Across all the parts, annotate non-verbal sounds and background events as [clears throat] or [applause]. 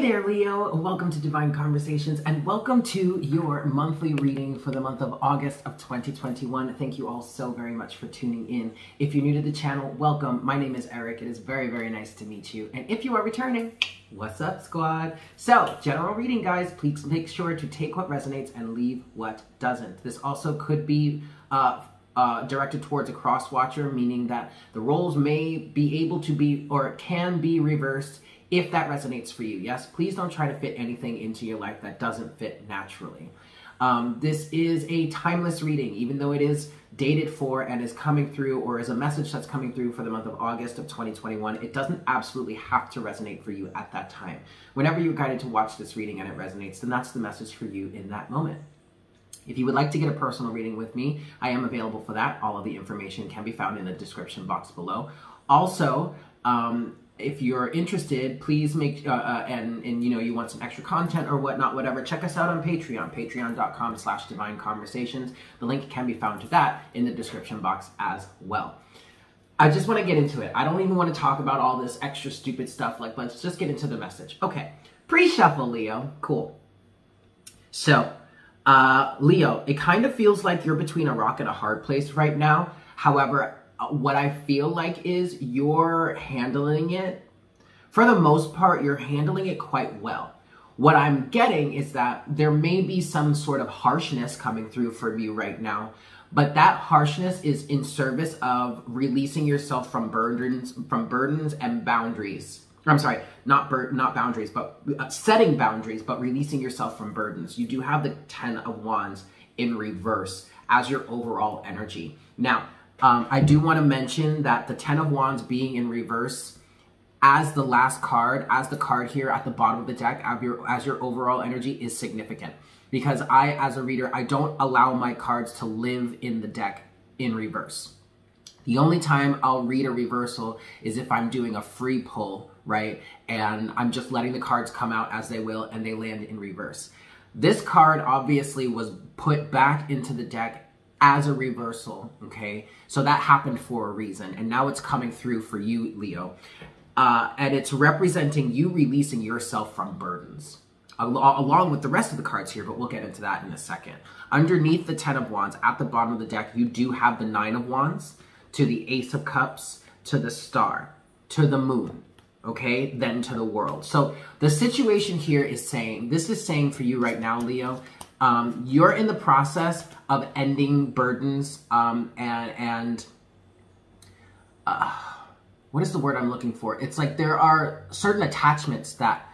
Hey there, Leo. Welcome to Divine Conversations and welcome to your monthly reading for the month of August of 2021. Thank you all so very much for tuning in. If you're new to the channel, welcome. My name is Eric. It is very, very nice to meet you. And if you are returning, what's up, squad? So, general reading, guys. Please make sure to take what resonates and leave what doesn't. This also could be uh, uh, directed towards a cross watcher, meaning that the roles may be able to be or can be reversed if that resonates for you. Yes, please don't try to fit anything into your life that doesn't fit naturally. Um, this is a timeless reading, even though it is dated for and is coming through or is a message that's coming through for the month of August of 2021. It doesn't absolutely have to resonate for you at that time. Whenever you're guided to watch this reading and it resonates, then that's the message for you in that moment. If you would like to get a personal reading with me, I am available for that. All of the information can be found in the description box below. Also, um, if you're interested, please make uh, uh, and and you know you want some extra content or whatnot, whatever. Check us out on Patreon, Patreon.com/slash Divine Conversations. The link can be found to that in the description box as well. I just want to get into it. I don't even want to talk about all this extra stupid stuff. Like, let's just get into the message. Okay, pre-shuffle, Leo. Cool. So, uh, Leo, it kind of feels like you're between a rock and a hard place right now. However, what I feel like is you're handling it, for the most part, you're handling it quite well. What I'm getting is that there may be some sort of harshness coming through for you right now, but that harshness is in service of releasing yourself from burdens, from burdens and boundaries. I'm sorry, not bur- not boundaries, but uh, setting boundaries, but releasing yourself from burdens. You do have the Ten of Wands in reverse as your overall energy. Now, um, I do want to mention that the Ten of Wands being in reverse as the last card, as the card here at the bottom of the deck, as your, as your overall energy is significant. Because I, as a reader, I don't allow my cards to live in the deck in reverse. The only time I'll read a reversal is if I'm doing a free pull, right? And I'm just letting the cards come out as they will and they land in reverse. This card obviously was put back into the deck as a reversal, okay? So that happened for a reason, and now it's coming through for you, Leo. Uh, and it's representing you releasing yourself from burdens, al along with the rest of the cards here, but we'll get into that in a second. Underneath the Ten of Wands, at the bottom of the deck, you do have the Nine of Wands, to the Ace of Cups, to the Star, to the Moon, okay? Then to the World. So the situation here is saying, this is saying for you right now, Leo, um, you're in the process of ending burdens um, and and uh, what is the word I'm looking for? It's like there are certain attachments that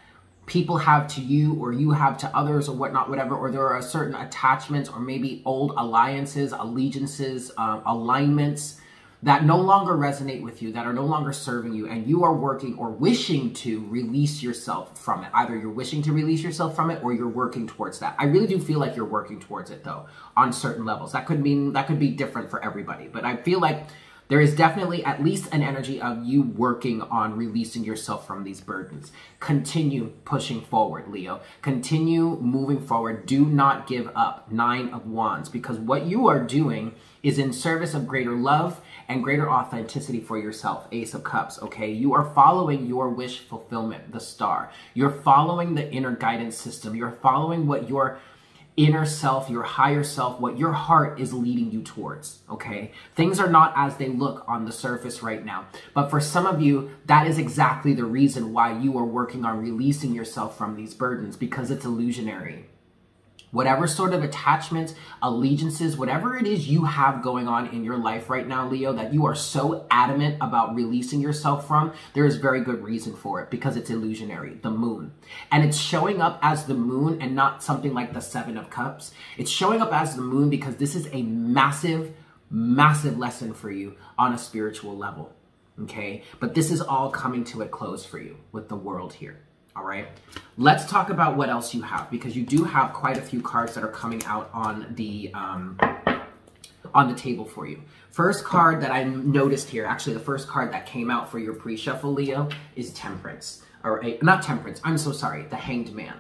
people have to you or you have to others or whatnot, whatever, or there are certain attachments or maybe old alliances, allegiances, um, alignments that no longer resonate with you, that are no longer serving you, and you are working or wishing to release yourself from it. Either you're wishing to release yourself from it or you're working towards that. I really do feel like you're working towards it though, on certain levels. That could mean that could be different for everybody, but I feel like there is definitely at least an energy of you working on releasing yourself from these burdens. Continue pushing forward, Leo. Continue moving forward. Do not give up. Nine of Wands, because what you are doing is in service of greater love and greater authenticity for yourself. Ace of Cups, okay? You are following your wish fulfillment, the star. You're following the inner guidance system. You're following what your inner self, your higher self, what your heart is leading you towards, okay? Things are not as they look on the surface right now. But for some of you, that is exactly the reason why you are working on releasing yourself from these burdens because it's illusionary whatever sort of attachments, allegiances, whatever it is you have going on in your life right now, Leo, that you are so adamant about releasing yourself from, there is very good reason for it because it's illusionary, the moon. And it's showing up as the moon and not something like the Seven of Cups. It's showing up as the moon because this is a massive, massive lesson for you on a spiritual level. Okay? But this is all coming to a close for you with the world here. All right. Let's talk about what else you have because you do have quite a few cards that are coming out on the um, on the table for you. First card that I noticed here, actually the first card that came out for your pre-shuffle, Leo, is Temperance. Or a, not Temperance, I'm so sorry, the Hanged Man.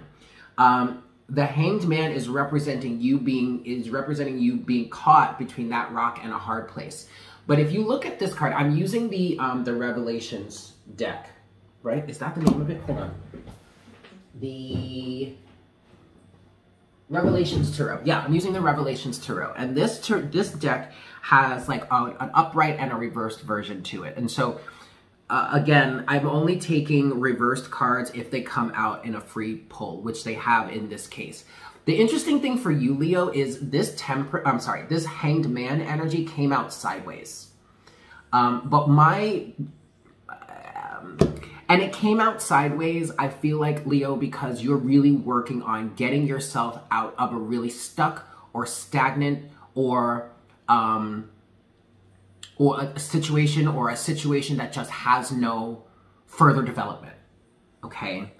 Um, the Hanged Man is representing you being is representing you being caught between that rock and a hard place. But if you look at this card, I'm using the um, the Revelations deck right? Is that the name of it? Hold on. The Revelations Tarot. Yeah, I'm using the Revelations Tarot. And this this deck has like a, an upright and a reversed version to it. And so, uh, again, I'm only taking reversed cards if they come out in a free pull, which they have in this case. The interesting thing for you, Leo, is this temper. I'm sorry, this Hanged Man energy came out sideways. Um, but my um, and it came out sideways, I feel like, Leo, because you're really working on getting yourself out of a really stuck or stagnant or um, or a situation or a situation that just has no further development. Okay.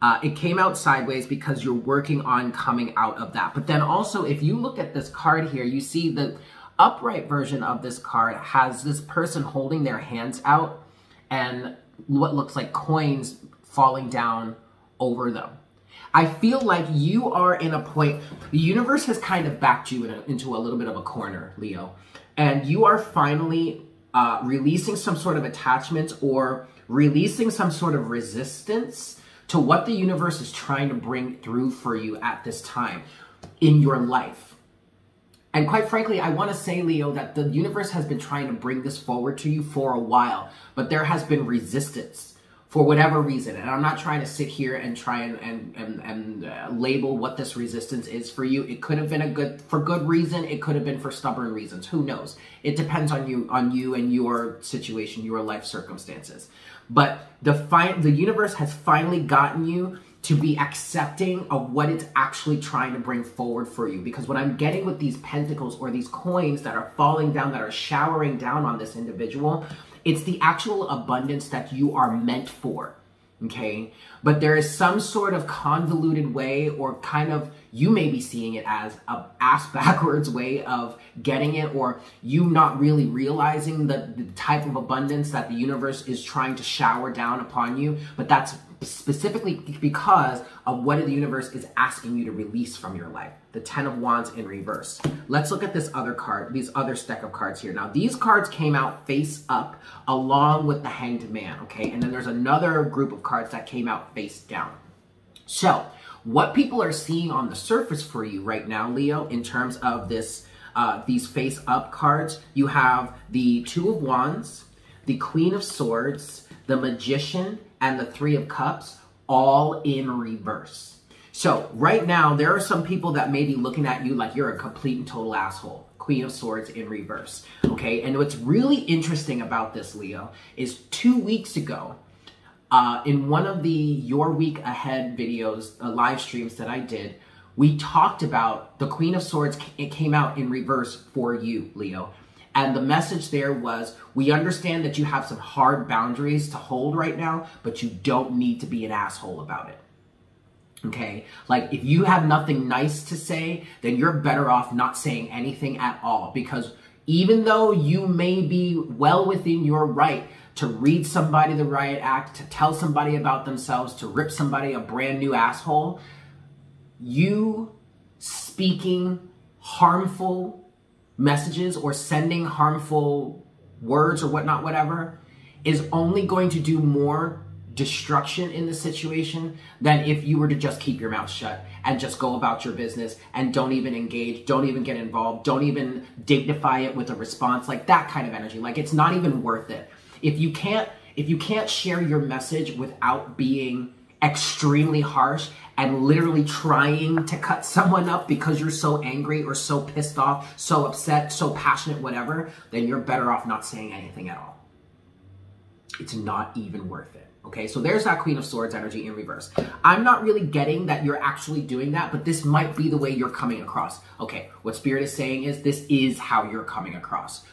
Uh, it came out sideways because you're working on coming out of that. But then also, if you look at this card here, you see the upright version of this card has this person holding their hands out and what looks like coins falling down over them. I feel like you are in a point, the universe has kind of backed you in a, into a little bit of a corner, Leo. And you are finally uh, releasing some sort of attachment or releasing some sort of resistance to what the universe is trying to bring through for you at this time in your life. And quite frankly, I want to say, Leo, that the universe has been trying to bring this forward to you for a while, but there has been resistance for whatever reason. And I'm not trying to sit here and try and and and, and uh, label what this resistance is for you. It could have been a good for good reason. It could have been for stubborn reasons. Who knows? It depends on you on you and your situation, your life circumstances. But the fi- the universe has finally gotten you to be accepting of what it's actually trying to bring forward for you. Because what I'm getting with these pentacles or these coins that are falling down, that are showering down on this individual, it's the actual abundance that you are meant for. Okay. But there is some sort of convoluted way, or kind of, you may be seeing it as a ass [laughs] backwards way of getting it, or you not really realizing the, the type of abundance that the universe is trying to shower down upon you. But that's specifically because of what the universe is asking you to release from your life. The Ten of Wands in reverse. Let's look at this other card, these other stack of cards here. Now, these cards came out face up along with the Hanged Man, okay? And then there's another group of cards that came out face down. So, what people are seeing on the surface for you right now, Leo, in terms of this, uh, these face up cards, you have the Two of Wands, the Queen of Swords, the Magician, and the Three of Cups all in reverse. So right now, there are some people that may be looking at you like you're a complete and total asshole. Queen of Swords in reverse. Okay, and what's really interesting about this, Leo, is two weeks ago, uh, in one of the Your Week Ahead videos, uh, live streams that I did, we talked about the Queen of Swords. It came out in reverse for you, Leo. And the message there was we understand that you have some hard boundaries to hold right now, but you don't need to be an asshole about it. Okay? Like, if you have nothing nice to say, then you're better off not saying anything at all. Because even though you may be well within your right to read somebody the riot act, to tell somebody about themselves, to rip somebody a brand new asshole, you speaking harmful messages or sending harmful words or whatnot, whatever, is only going to do more destruction in the situation than if you were to just keep your mouth shut and just go about your business and don't even engage, don't even get involved, don't even dignify it with a response, like that kind of energy. Like it's not even worth it. If you can't if you can't share your message without being extremely harsh and literally trying to cut someone up because you're so angry or so pissed off, so upset, so passionate, whatever, then you're better off not saying anything at all. It's not even worth it. Okay, so there's that Queen of Swords energy in reverse. I'm not really getting that you're actually doing that, but this might be the way you're coming across. Okay, what Spirit is saying is this is how you're coming across.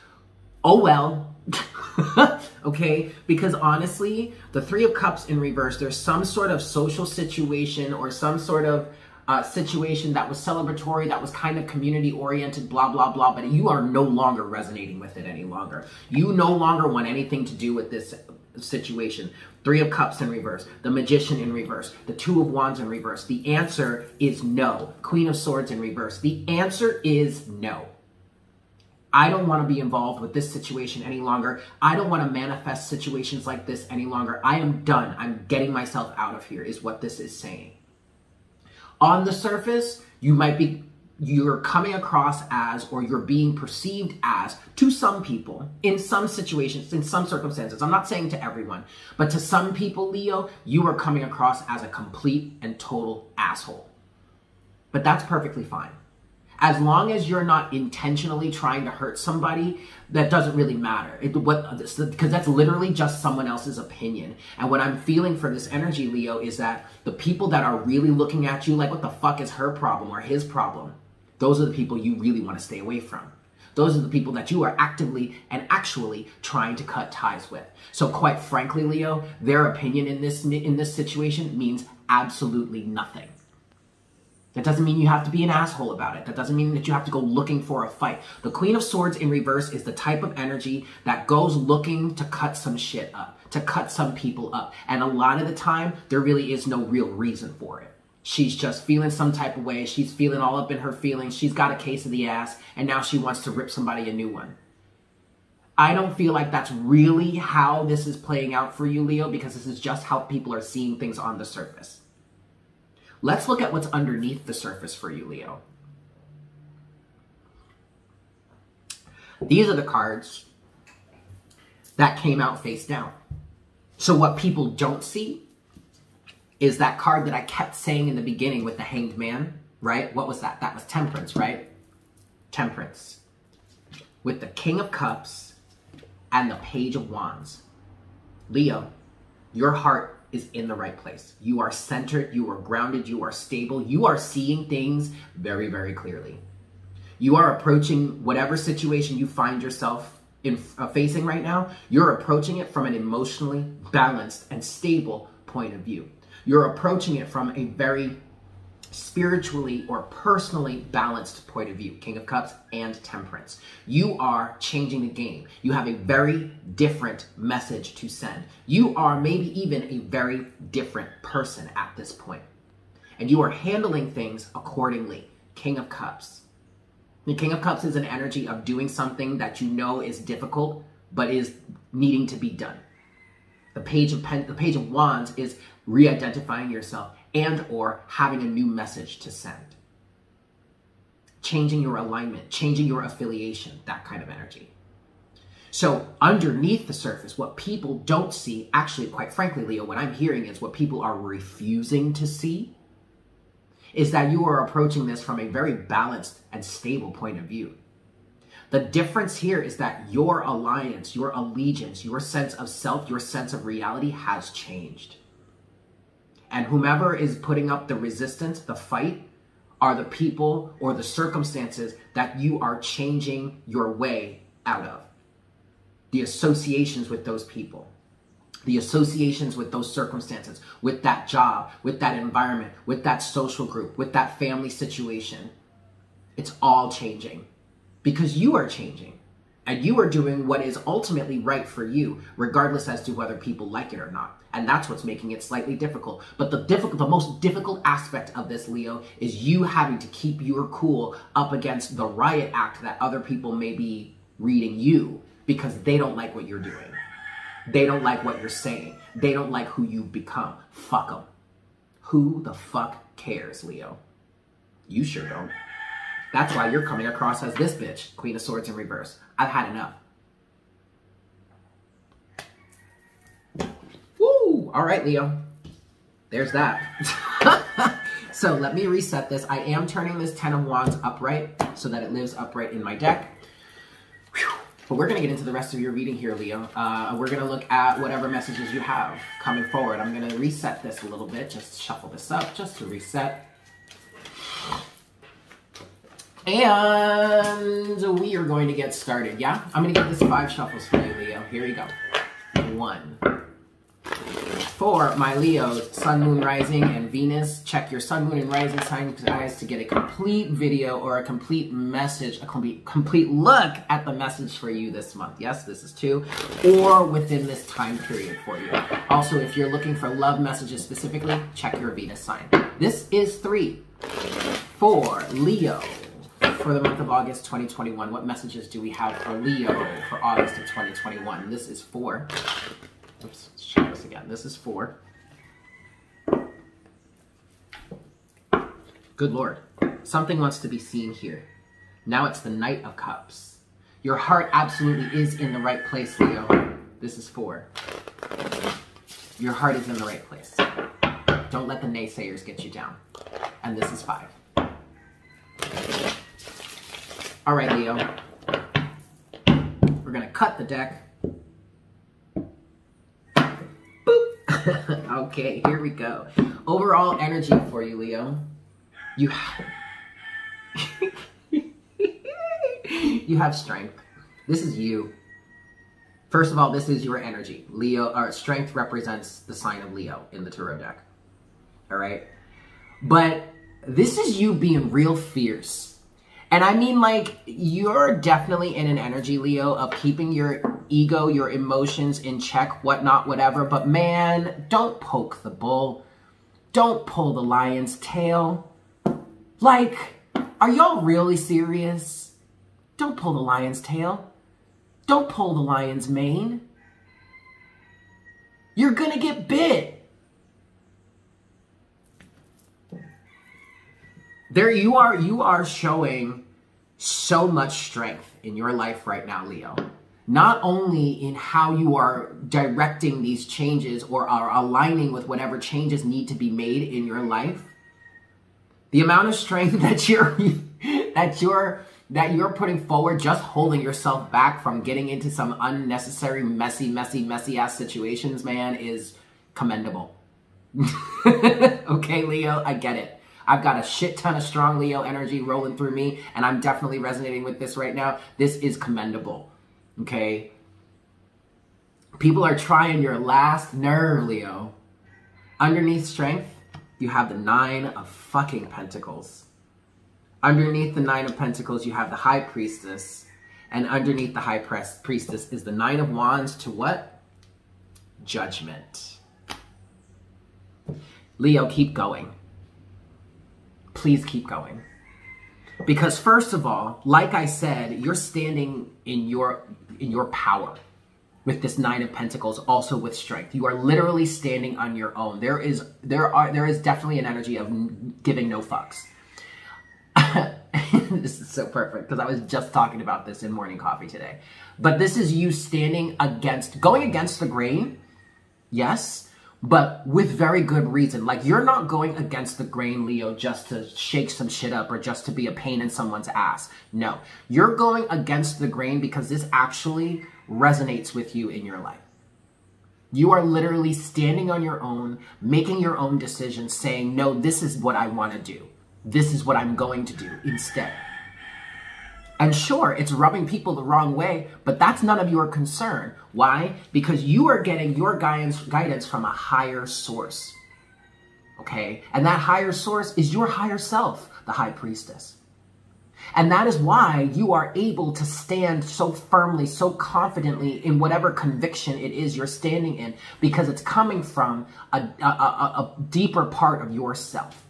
Oh well, [laughs] [laughs] okay? Because honestly, the Three of Cups in reverse, there's some sort of social situation or some sort of uh, situation that was celebratory, that was kind of community oriented, blah, blah, blah, but you are no longer resonating with it any longer. You no longer want anything to do with this situation. Three of Cups in reverse, the Magician in reverse, the Two of Wands in reverse. The answer is no. Queen of Swords in reverse. The answer is no. I don't want to be involved with this situation any longer. I don't want to manifest situations like this any longer. I am done. I'm getting myself out of here, is what this is saying. On the surface, you might be you're coming across as or you're being perceived as to some people in some situations in some circumstances i'm not saying to everyone but to some people leo you are coming across as a complete and total asshole but that's perfectly fine as long as you're not intentionally trying to hurt somebody that doesn't really matter it, what because that's literally just someone else's opinion and what i'm feeling for this energy leo is that the people that are really looking at you like what the fuck is her problem or his problem those are the people you really want to stay away from. Those are the people that you are actively and actually trying to cut ties with. So quite frankly, Leo, their opinion in this in this situation means absolutely nothing. That doesn't mean you have to be an asshole about it. That doesn't mean that you have to go looking for a fight. The Queen of Swords in reverse is the type of energy that goes looking to cut some shit up, to cut some people up. And a lot of the time, there really is no real reason for it. She's just feeling some type of way. She's feeling all up in her feelings. She's got a case of the ass, and now she wants to rip somebody a new one. I don't feel like that's really how this is playing out for you, Leo, because this is just how people are seeing things on the surface. Let's look at what's underneath the surface for you, Leo. These are the cards that came out face down. So what people don't see is that card that I kept saying in the beginning with the Hanged Man, right? What was that? That was Temperance, right? Temperance. With the King of Cups and the Page of Wands. Leo, your heart is in the right place. You are centered, you are grounded, you are stable, you are seeing things very, very clearly. You are approaching whatever situation you find yourself in uh, facing right now, you're approaching it from an emotionally balanced and stable point of view. You're approaching it from a very spiritually or personally balanced point of view king of cups and temperance. You are changing the game. You have a very different message to send. You are maybe even a very different person at this point. And you are handling things accordingly. King of cups. The king of cups is an energy of doing something that you know is difficult but is needing to be done. The page of pen, the page of wands is re-identifying yourself and or having a new message to send. Changing your alignment, changing your affiliation, that kind of energy. So underneath the surface, what people don't see, actually, quite frankly, Leo, what I'm hearing is what people are refusing to see is that you are approaching this from a very balanced and stable point of view. The difference here is that your alliance, your allegiance, your sense of self, your sense of reality has changed. And whomever is putting up the resistance, the fight, are the people or the circumstances that you are changing your way out of. The associations with those people, the associations with those circumstances, with that job, with that environment, with that social group, with that family situation. It's all changing because you are changing and you are doing what is ultimately right for you, regardless as to whether people like it or not. And that's what's making it slightly difficult. But the difficult, the most difficult aspect of this, Leo, is you having to keep your cool up against the riot act that other people may be reading you because they don't like what you're doing. They don't like what you're saying. They don't like who you've become. Fuck them. Who the fuck cares, Leo? You sure don't. That's why you're coming across as this bitch, Queen of Swords in reverse. I've had enough. Woo! All right, Leo. There's that. [laughs] so let me reset this. I am turning this Ten of Wands upright so that it lives upright in my deck. But we're going to get into the rest of your reading here, Leo. Uh, we're going to look at whatever messages you have coming forward. I'm going to reset this a little bit, just shuffle this up, just to reset. And we are going to get started, yeah? I'm going to get this five shuffles for you, Leo. Here you go. One. For my Leo, Sun, Moon, Rising, and Venus, check your Sun, Moon, and Rising sign guys to get a complete video or a complete message, a complete, complete look at the message for you this month. Yes, this is two, or within this time period for you. Also, if you're looking for love messages specifically, check your Venus sign. This is three. For Leo, for the month of August 2021. What messages do we have for Leo for August of 2021? This is four. Oops, let's check this again. This is four. Good Lord. Something wants to be seen here. Now it's the Knight of Cups. Your heart absolutely is in the right place, Leo. This is four. Your heart is in the right place. Don't let the naysayers get you down. And this is five. All right, Leo. We're going to cut the deck. Boop. [laughs] okay, here we go. Overall energy for you, Leo. You have... [laughs] you have strength. This is you. First of all, this is your energy. Leo, or strength represents the sign of Leo in the tarot deck. All right. But this is you being real fierce. And I mean, like, you're definitely in an energy, Leo, of keeping your ego, your emotions in check, whatnot, whatever. But man, don't poke the bull. Don't pull the lion's tail. Like, are y'all really serious? Don't pull the lion's tail. Don't pull the lion's mane. You're gonna get bit. There you are, you are showing so much strength in your life right now, Leo. Not only in how you are directing these changes or are aligning with whatever changes need to be made in your life, the amount of strength [laughs] that you're that you're that you're putting forward just holding yourself back from getting into some unnecessary messy messy messy ass situations man is commendable [laughs] okay leo i get it i've got a shit ton of strong leo energy rolling through me and i'm definitely resonating with this right now this is commendable okay people are trying your last nerve leo underneath strength you have the nine of fucking pentacles. Underneath the nine of pentacles, you have the high priestess. And underneath the high priestess is the nine of wands to what? Judgment. Leo, keep going. Please keep going. Because first of all, like I said, you're standing in your in your power with this nine of pentacles also with strength. You are literally standing on your own. There is there are there is definitely an energy of giving no fucks. [laughs] This is so perfect because i was just talking about this in morning coffee today. But this is you standing against going against the grain yes but with very good reason. Like you're not going against the grain, Leo, just to shake some shit up or just to be a pain in someone's ass. No, you're going against the grain because this actually resonates with you in your life. You are literally standing on your own, making your own decisions, saying, no, this is what I want to do. This is what I'm going to do instead. And sure, it's rubbing people the wrong way, but that's none of your concern. Why? Because you are getting your guidance, guidance from a higher source. Okay? And that higher source is your higher self, the high priestess. And that is why you are able to stand so firmly, so confidently in whatever conviction it is you're standing in, because it's coming from a, a, a, a deeper part of yourself.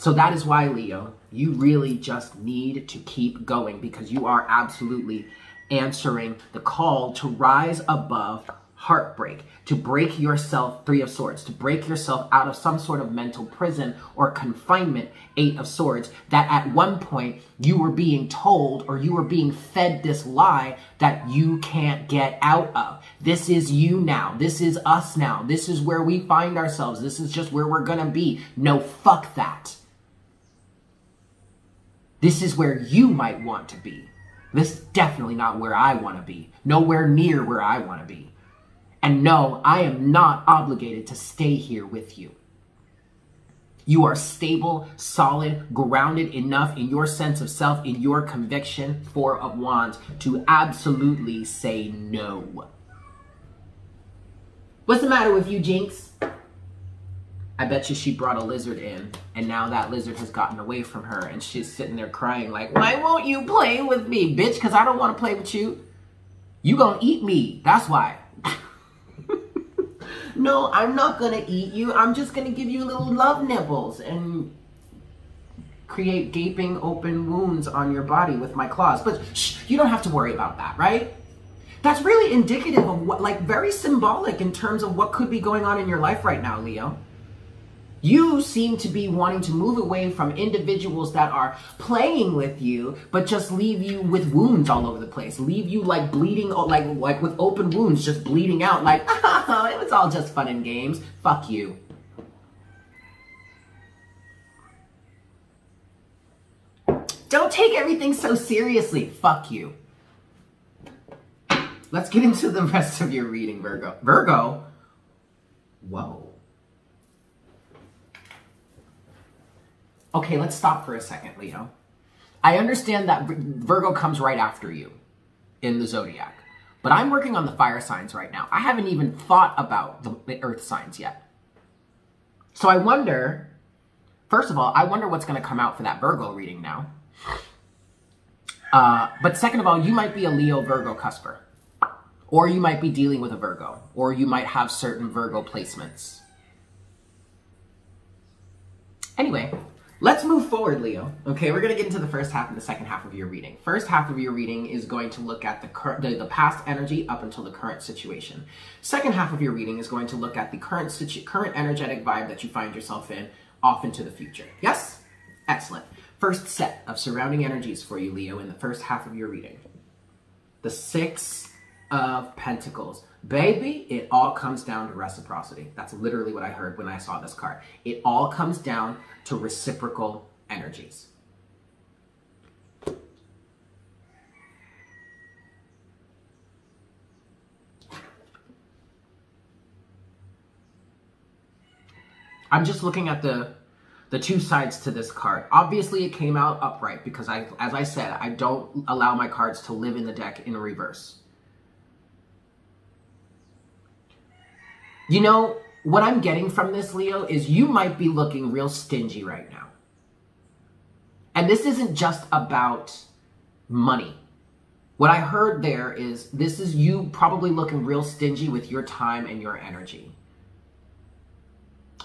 So that is why, Leo, you really just need to keep going because you are absolutely answering the call to rise above heartbreak, to break yourself, Three of Swords, to break yourself out of some sort of mental prison or confinement, Eight of Swords, that at one point you were being told or you were being fed this lie that you can't get out of. This is you now. This is us now. This is where we find ourselves. This is just where we're gonna be. No, fuck that. This is where you might want to be. This is definitely not where I want to be. Nowhere near where I want to be. And no, I am not obligated to stay here with you. You are stable, solid, grounded enough in your sense of self, in your conviction, Four of Wands, to absolutely say no. What's the matter with you, Jinx? I bet you she brought a lizard in, and now that lizard has gotten away from her, and she's sitting there crying like, why won't you play with me, bitch? Because I don't want to play with you. You gonna eat me. That's why. [laughs] no, I'm not gonna eat you. I'm just gonna give you little love nibbles and create gaping open wounds on your body with my claws. But shh, you don't have to worry about that, right? That's really indicative of what, like, very symbolic in terms of what could be going on in your life right now, Leo. You seem to be wanting to move away from individuals that are playing with you, but just leave you with wounds all over the place. Leave you like bleeding, oh, like like with open wounds, just bleeding out. Like oh, [laughs] it was all just fun and games. Fuck you. Don't take everything so seriously. Fuck you. Let's get into the rest of your reading, Virgo. Virgo. Whoa. Okay, let's stop for a second, Leo. I understand that Virgo comes right after you in the zodiac, but I'm working on the fire signs right now. I haven't even thought about the earth signs yet. So I wonder, first of all, I wonder what's going to come out for that Virgo reading now. Uh, but second of all, you might be a Leo Virgo cusper, or you might be dealing with a Virgo, or you might have certain Virgo placements. Anyway, Let's move forward, Leo. Okay, we're going to get into the first half and the second half of your reading. First half of your reading is going to look at the, current, the, the past energy up until the current situation. Second half of your reading is going to look at the current situ- current energetic vibe that you find yourself in off into the future. Yes? Excellent. First set of surrounding energies for you, Leo, in the first half of your reading. The Six of Pentacles. Baby, it all comes down to reciprocity. That's literally what I heard when I saw this card. It all comes down to reciprocal energies. I'm just looking at the the two sides to this card. Obviously, it came out upright because I, as I said, I don't allow my cards to live in the deck in reverse. You know, what I'm getting from this, Leo, is you might be looking real stingy right now. And this isn't just about money. What I heard there is this is you probably looking real stingy with your time and your energy.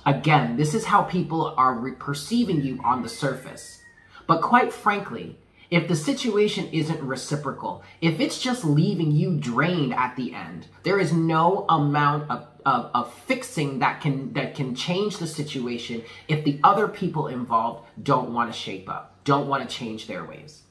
Again, this is how people are perceiving you on the surface. But quite frankly, if the situation isn't reciprocal, if it's just leaving you drained at the end, there is no amount of of, of fixing that can that can change the situation if the other people involved don't want to shape up, don't want to change their ways.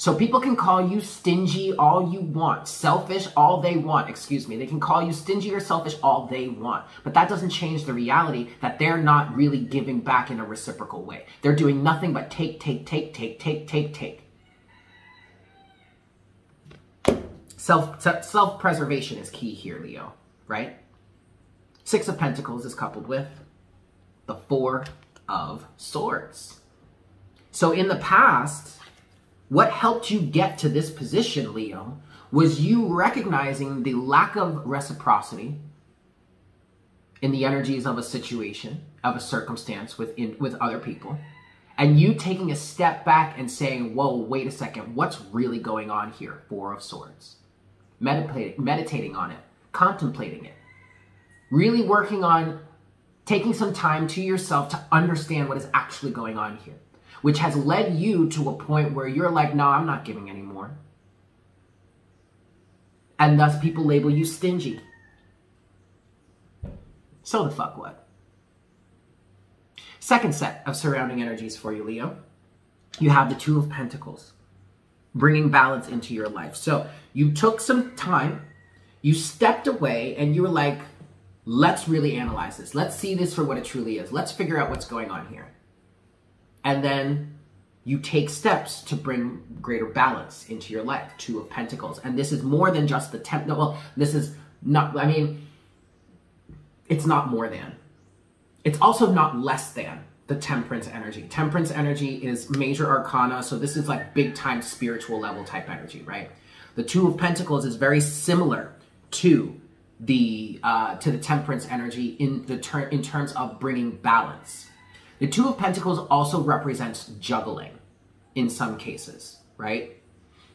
So people can call you stingy all you want, selfish all they want, excuse me. They can call you stingy or selfish all they want. But that doesn't change the reality that they're not really giving back in a reciprocal way. They're doing nothing but take, take, take, take, take, take, take. Self, self-preservation is key here, Leo, right? Six of Pentacles is coupled with the Four of Swords. So in the past, what helped you get to this position, Leo, was you recognizing the lack of reciprocity in the energies of a situation, of a circumstance with, in, with other people, and you taking a step back and saying, whoa, wait a second, what's really going on here? Four of Swords. Meditating, meditating on it, contemplating it really working on taking some time to yourself to understand what is actually going on here, which has led you to a point where you're like, no, I'm not giving anymore. And thus people label you stingy. So the fuck what? Second set of surrounding energies for you, Leo. You have the Two of Pentacles, bringing balance into your life. So you took some time, you stepped away, and you were like, let's really analyze this. Let's see this for what it truly is. Let's figure out what's going on here. And then you take steps to bring greater balance into your life. Two of Pentacles. And this is more than just the temp. No, well, this is not, I mean, it's not more than. It's also not less than the temperance energy. Temperance energy is major arcana, so this is like big time spiritual level type energy, right? The Two of Pentacles is very similar to the uh, to the temperance energy in the ter- in terms of bringing balance. The Two of Pentacles also represents juggling in some cases, right?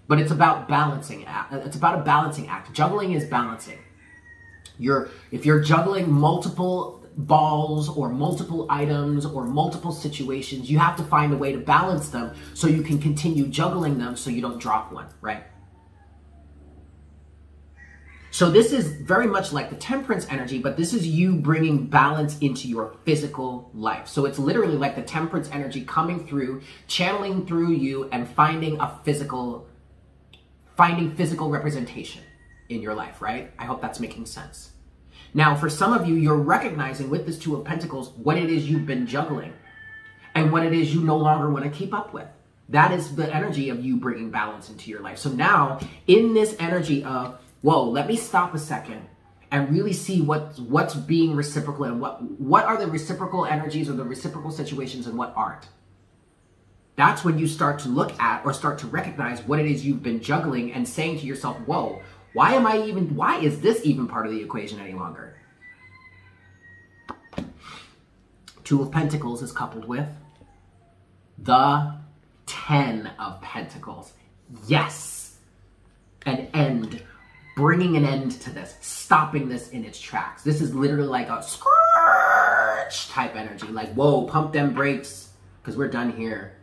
But it's about balancing act. It's about a balancing act. Juggling is balancing. You're if you're juggling multiple balls or multiple items or multiple situations, you have to find a way to balance them so you can continue juggling them so you don't drop one, right? So this is very much like the temperance energy, but this is you bringing balance into your physical life. So it's literally like the temperance energy coming through, channeling through you and finding a physical finding physical representation in your life, right? I hope that's making sense. Now, for some of you, you're recognizing with this Two of Pentacles what it is you've been juggling and what it is you no longer want to keep up with. That is the energy of you bringing balance into your life. So now, in this energy of, whoa, let me stop a second and really see what what's being reciprocal and what what are the reciprocal energies or the reciprocal situations and what aren't. That's when you start to look at or start to recognize what it is you've been juggling and saying to yourself, whoa, why am I even, why is this even part of the equation any longer? Two of Pentacles is coupled with the Ten of Pentacles. Yes, an end, bringing an end to this, stopping this in its tracks. This is literally like a scorch type energy. Like, whoa, pump them brakes, because we're done here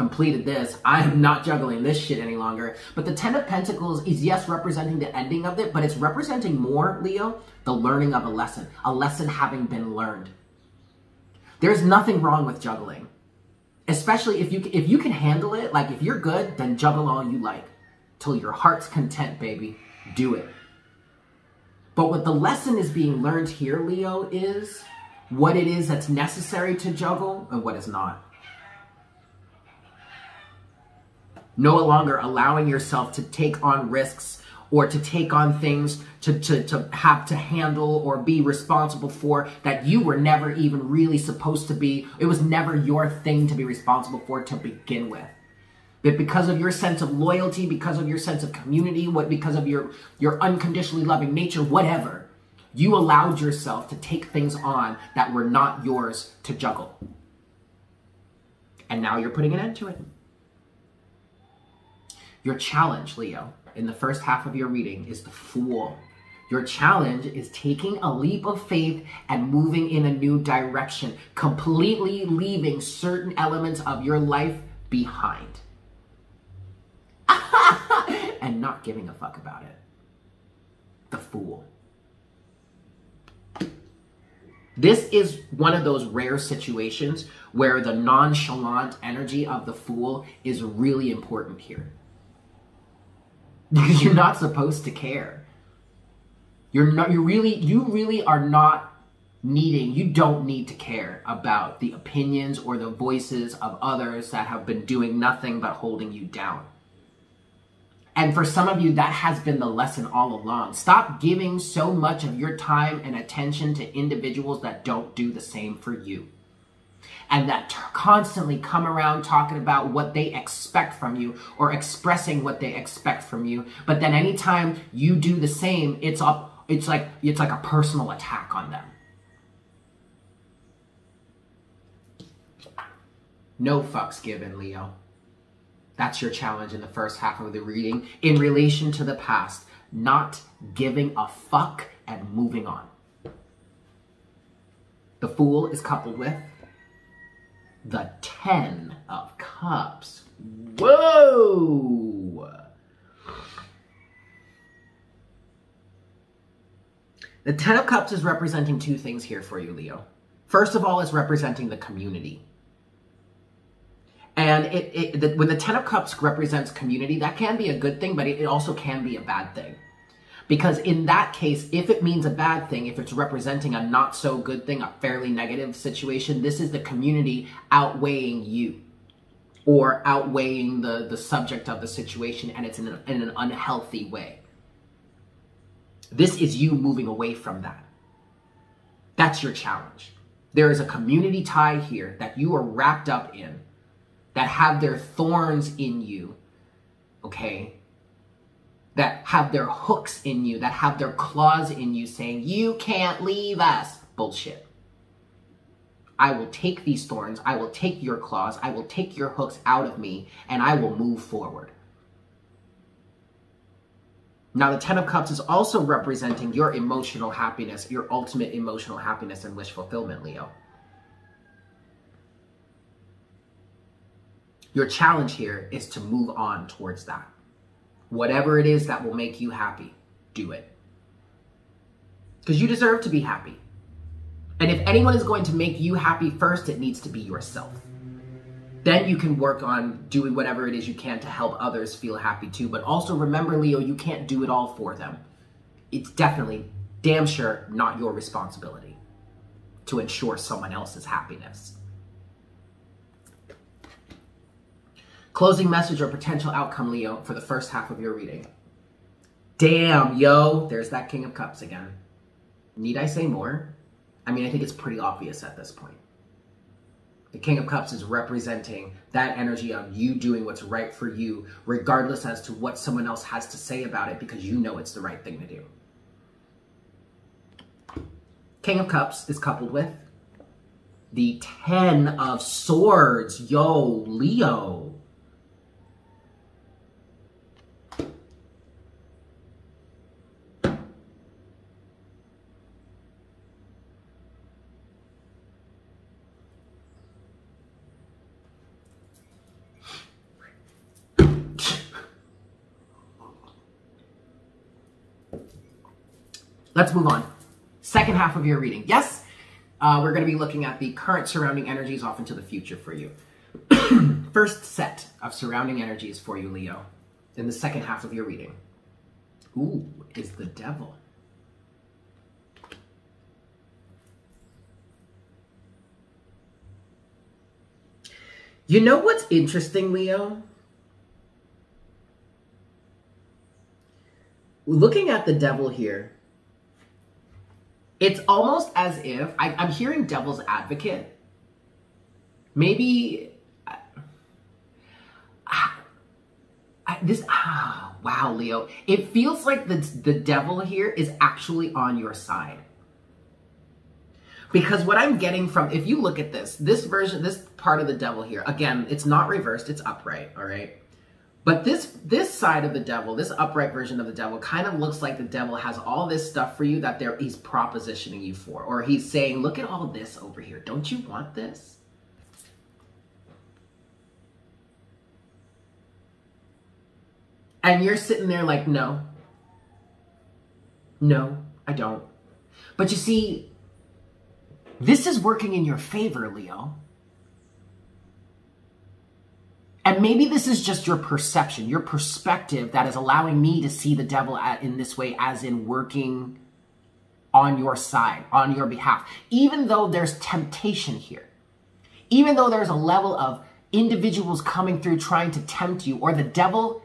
completed this. I am not juggling this shit any longer. But the Ten of Pentacles is, yes, representing the ending of it, but it's representing more, Leo, the learning of a lesson, a lesson having been learned. There's nothing wrong with juggling. Especially if you if you can handle it, like if you're good, then juggle all you like. Till your heart's content, baby. Do it. But what the lesson is being learned here, Leo, is what it is that's necessary to juggle and what is not. no longer allowing yourself to take on risks or to take on things to, to, to have to handle or be responsible for that you were never even really supposed to be. It was never your thing to be responsible for to begin with. But because of your sense of loyalty, because of your sense of community, what because of your, your unconditionally loving nature, whatever, you allowed yourself to take things on that were not yours to juggle. And now you're putting an end to it. Your challenge, Leo, in the first half of your reading is the Fool. Your challenge is taking a leap of faith and moving in a new direction, completely leaving certain elements of your life behind. [laughs] and not giving a fuck about it. The Fool. This is one of those rare situations where the nonchalant energy of the Fool is really important here because you're not supposed to care. You're not you really you really are not needing you don't need to care about the opinions or the voices of others that have been doing nothing but holding you down. And for some of you, that has been the lesson all along. Stop giving so much of your time and attention to individuals that don't do the same for you and that constantly come around talking about what they expect from you or expressing what they expect from you. But then anytime you do the same, it's up it's like it's like a personal attack on them. No fucks given, Leo. That's your challenge in the first half of the reading in relation to the past. Not giving a fuck and moving on. The Fool is coupled with the Ten of Cups. Whoa! The Ten of Cups is representing two things here for you, Leo. First of all, it's representing the community. And it, it the, when the Ten of Cups represents community, that can be a good thing, but it, it also can be a bad thing. Because in that case, if it means a bad thing, if it's representing a not so good thing, a fairly negative situation, this is the community outweighing you or outweighing the, the subject of the situation and it's in, in an unhealthy way. This is you moving away from that. That's your challenge. There is a community tie here that you are wrapped up in that have their thorns in you, okay? that have their hooks in you, that have their claws in you, saying, You can't leave us. Bullshit. I will take these thorns, I will take your claws, I will take your hooks out of me, and I will move forward. Now, the Ten of Cups is also representing your emotional happiness, your ultimate emotional happiness and wish fulfillment, Leo. Your challenge here is to move on towards that. Whatever it is that will make you happy, do it. Because you deserve to be happy. And if anyone is going to make you happy first, it needs to be yourself. Then you can work on doing whatever it is you can to help others feel happy too. But also remember, Leo, you can't do it all for them. It's definitely, damn sure, not your responsibility to ensure someone else's happiness. Closing message or potential outcome, Leo, for the first half of your reading. Damn, yo, there's that King of Cups again. Need I say more? I mean, I think it's pretty obvious at this point. The King of Cups is representing that energy of you doing what's right for you, regardless as to what someone else has to say about it, because you know it's the right thing to do. King of Cups is coupled with the Ten of Swords. Yo, Leo. Let's move on. Second half of your reading. Yes, uh, we're going to be looking at the current surrounding energies off into the future for you. [clears throat] First set of surrounding energies for you, Leo, in the second half of your reading. Ooh, is the devil. You know what's interesting, Leo? Looking at the devil here, it's almost as if I, am hearing devil's advocate. Maybe this. Ah, wow, Leo. It feels like the the devil here is actually on your side. Because what I'm getting from, if you look at this, this version, this part of the devil here, again, it's not reversed, it's upright, all right? But this this side of the devil, this upright version of the devil, kind of looks like the devil has all this stuff for you that there he's propositioning you for, or he's saying, "Look at all this over here. Don't you want this?" And you're sitting there like, "No, no, I don't." But you see, this is working in your favor, Leo. And maybe this is just your perception, your perspective that is allowing me to see the devil in this way, as in working on your side, on your behalf. Even though there's temptation here, even though there's a level of individuals coming through trying to tempt you, or the devil,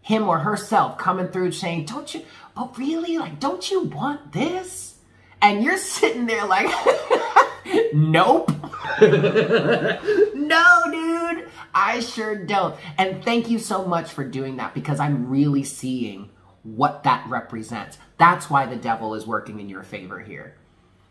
him or herself, coming through saying, Don't you, but really, like, don't you want this? And you're sitting there like, [laughs] Nope. [laughs] no, dude. I sure don't. And thank you so much for doing that because I'm really seeing what that represents. That's why the devil is working in your favor here.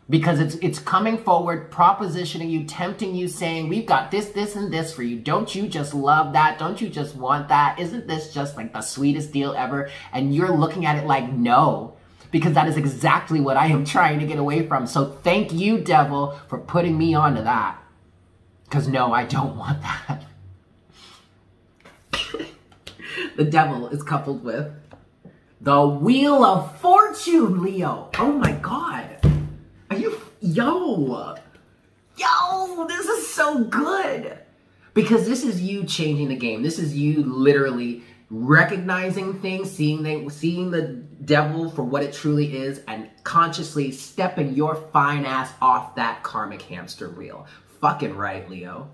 Because it's it's coming forward, propositioning you, tempting you, saying, We've got this, this, and this for you. Don't you just love that? Don't you just want that? Isn't this just like the sweetest deal ever? And you're looking at it like, no, because that is exactly what I am [laughs] trying to get away from. So thank you, devil, for putting me onto that. Because no, I don't [laughs] want that. The devil is coupled with the Wheel of Fortune, Leo. Oh my God. Are you, yo, yo, this is so good. Because this is you changing the game. This is you literally recognizing things, seeing the, seeing the devil for what it truly is, and consciously stepping your fine ass off that karmic hamster wheel. Fucking right, Leo.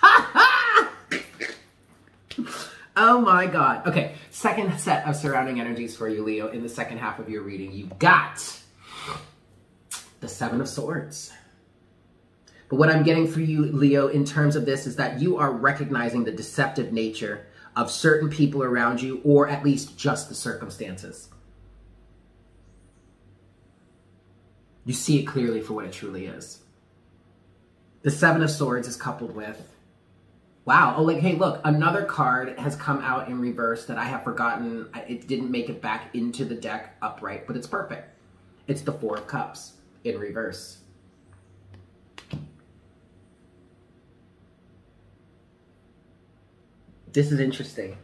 [laughs] oh my god. Okay, second set of surrounding energies for you, Leo, in the second half of your reading. You got the Seven of Swords. But what I'm getting for you, Leo, in terms of this is that you are recognizing the deceptive nature of certain people around you, or at least just the circumstances. You see it clearly for what it truly is. The Seven of Swords is coupled with, wow, oh, like, hey, look, another card has come out in reverse that I have forgotten. It didn't make it back into the deck upright, but it's perfect. It's the Four of Cups in reverse. This is interesting.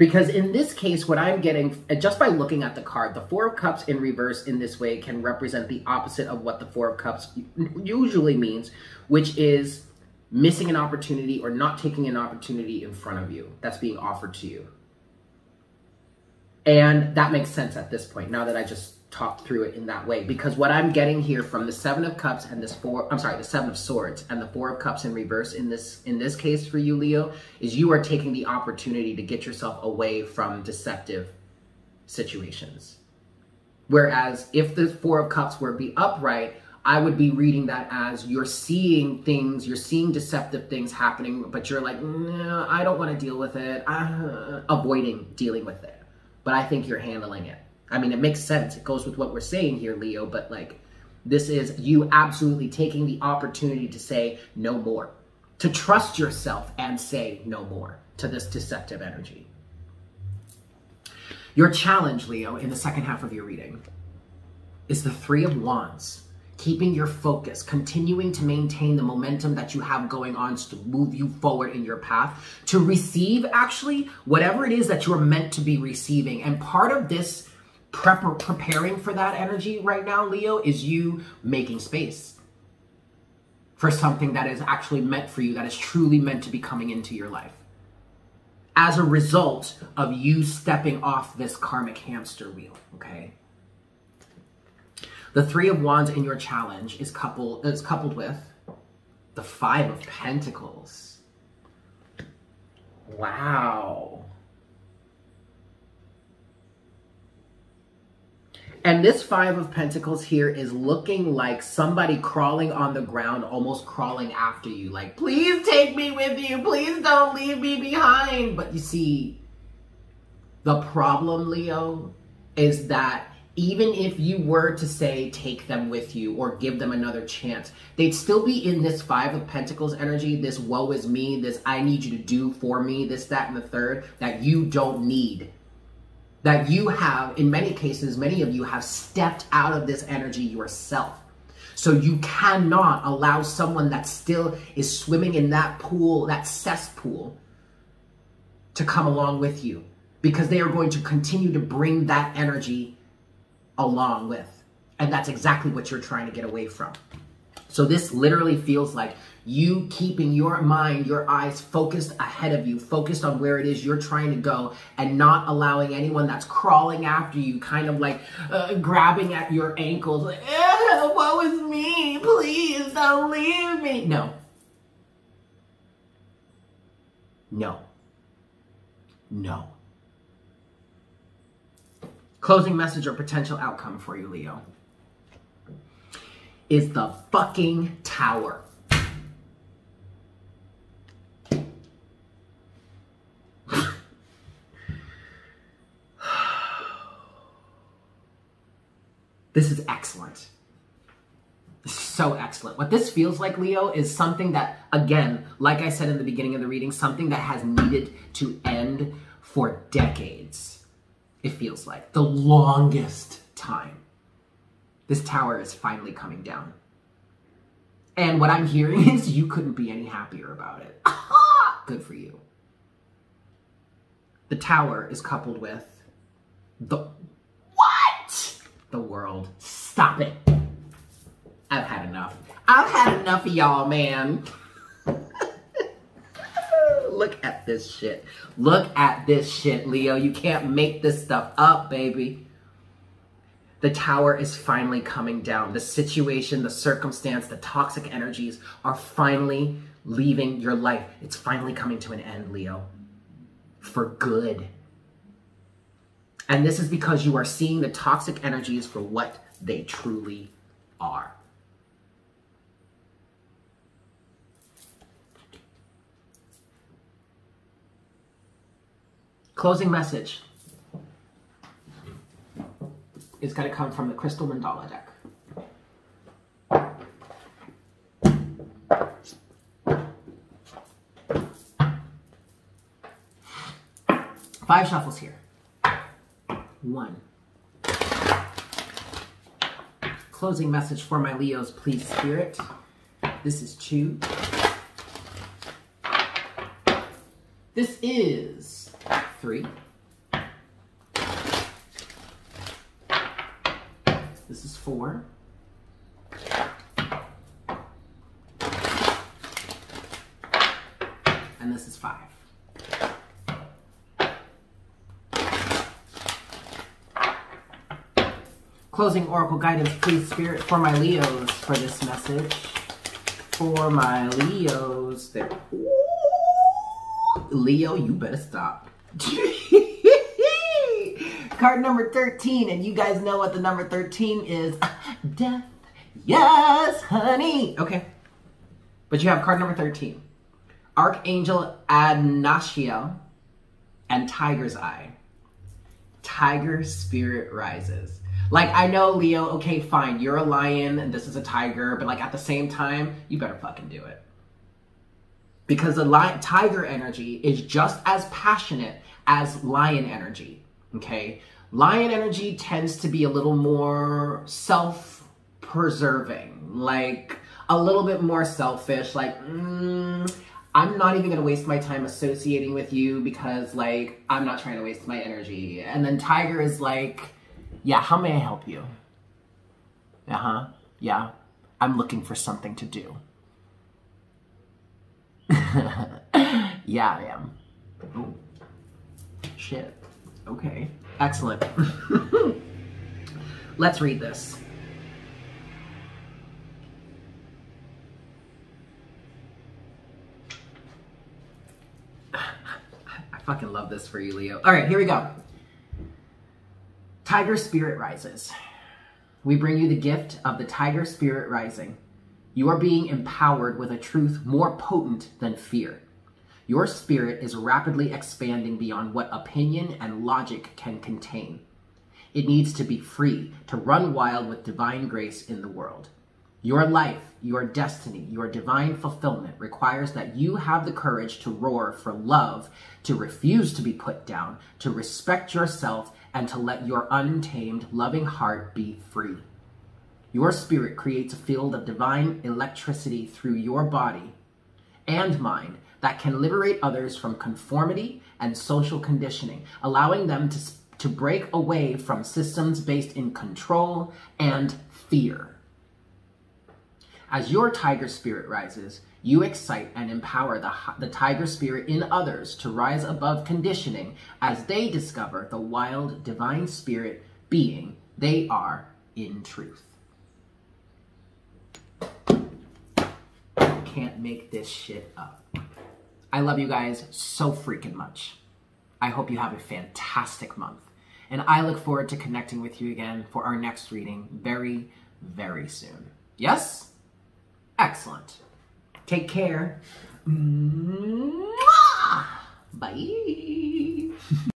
Because in this case, what I'm getting, uh, just by looking at the card, the Four of Cups in reverse in this way can represent the opposite of what the Four of Cups usually means, which is missing an opportunity or not taking an opportunity in front of you that's being offered to you. And that makes sense at this point, now that I just talked through it in that way because what I'm getting here from the seven of cups and this four I'm sorry the seven of swords and the four of cups in reverse in this in this case for you Leo is you are taking the opportunity to get yourself away from deceptive situations whereas if the four of cups were be upright I would be reading that as you're seeing things, you're seeing deceptive things happening, but you're like, no, I don't want to deal with it. Uh, avoiding dealing with it. But I think you're handling it. I mean, it makes sense. It goes with what we're saying here, Leo, but like, this is you absolutely taking the opportunity to say no more, to trust yourself and say no more to this deceptive energy. Your challenge, Leo, in the second half of your reading is the Three of Wands. Keeping your focus, continuing to maintain the momentum that you have going on to move you forward in your path, to receive actually whatever it is that you're meant to be receiving. And part of this prep preparing for that energy right now, Leo, is you making space for something that is actually meant for you, that is truly meant to be coming into your life. As a result of you stepping off this karmic hamster wheel, okay? The Three of Wands in your challenge is coupled is coupled with the Five of Pentacles. Wow. And this Five of Pentacles here is looking like somebody crawling on the ground, almost crawling after you. Like, please take me with you. Please don't leave me behind. But you see, the problem, Leo, is that even if you were to say take them with you or give them another chance, they'd still be in this Five of Pentacles energy, this woe is me, this I need you to do for me, this, that, and the third, that you don't need that you have, in many cases, many of you have stepped out of this energy yourself. So you cannot allow someone that still is swimming in that pool, that cesspool, to come along with you because they are going to continue to bring that energy along with. And that's exactly what you're trying to get away from. So this literally feels like you keeping your mind, your eyes focused ahead of you, focused on where it is you're trying to go, and not allowing anyone that's crawling after you, kind of like uh, grabbing at your ankles, like, woe is me, please don't leave me. No. No. No. Closing message or potential outcome for you, Leo, is the fucking tower. This is excellent. So excellent. What this feels like, Leo, is something that, again, like I said in the beginning of the reading, something that has needed to end for decades. It feels like the longest time. This tower is finally coming down. And what I'm hearing [laughs] is you couldn't be any happier about it. [laughs] Good for you. The tower is coupled with the the world. Stop it. I've had enough. I've had enough of y'all, man. [laughs] Look at this shit. Look at this shit, Leo. You can't make this stuff up, baby. The tower is finally coming down. The situation, the circumstance, the toxic energies are finally leaving your life. It's finally coming to an end, Leo. For good. And this is because you are seeing the toxic energies for what they truly are. Closing message is going to come from the Crystal Mandala deck. Five shuffles here one. Closing message for my Leos, please, Spirit. This is two. This is three. This is four. And this is five. Closing oracle guidance, please, Spirit, for my Leos for this message. For my Leos, there. Leo, you better stop. [laughs] Card number 13, and you guys know what the number 13 is. [laughs] Death. Yes, honey. Okay. But you have card number 13. Archangel Adnachiel and Tiger's Eye. Tiger Spirit Rises. Like, I know, Leo, okay, fine, you're a lion and this is a tiger, but like at the same time, you better fucking do it. Because the lion, tiger energy is just as passionate as lion energy, okay? Lion energy tends to be a little more self preserving, like a little bit more selfish, like, mm, I'm not even gonna waste my time associating with you because, like, I'm not trying to waste my energy. And then Tiger is like, yeah, how may I help you? Uh huh. Yeah, I'm looking for something to do. [laughs] yeah, I am. Oh, shit. Okay. Excellent. [laughs] Let's read this. [laughs] I fucking love this for you, Leo. All right, here we go. Tiger Spirit Rises. We bring you the gift of the Tiger Spirit Rising. You are being empowered with a truth more potent than fear. Your spirit is rapidly expanding beyond what opinion and logic can contain. It needs to be free to run wild with divine grace in the world. Your life, your destiny, your divine fulfillment requires that you have the courage to roar for love, to refuse to be put down, to respect yourself, and to let your untamed, loving heart be free. Your spirit creates a field of divine electricity through your body and mind that can liberate others from conformity and social conditioning, allowing them to, to break away from systems based in control and fear. As your tiger spirit rises, you excite and empower the, the tiger spirit in others to rise above conditioning as they discover the wild divine spirit being they are in truth. Can't make this shit up. I love you guys so freaking much. I hope you have a fantastic month. And I look forward to connecting with you again for our next reading very, very soon. Yes? Excellent. Take care. Bye.